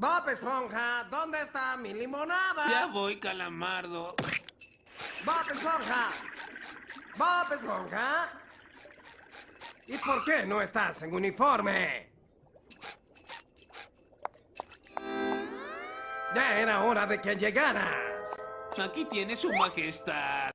Bob Esponja, ¿dónde está mi limonada? Ya voy, calamardo. Bob Esponja. Bob Esponja. ¿Y por qué no estás en uniforme? Ya era hora de que llegaras. Aquí tiene su majestad.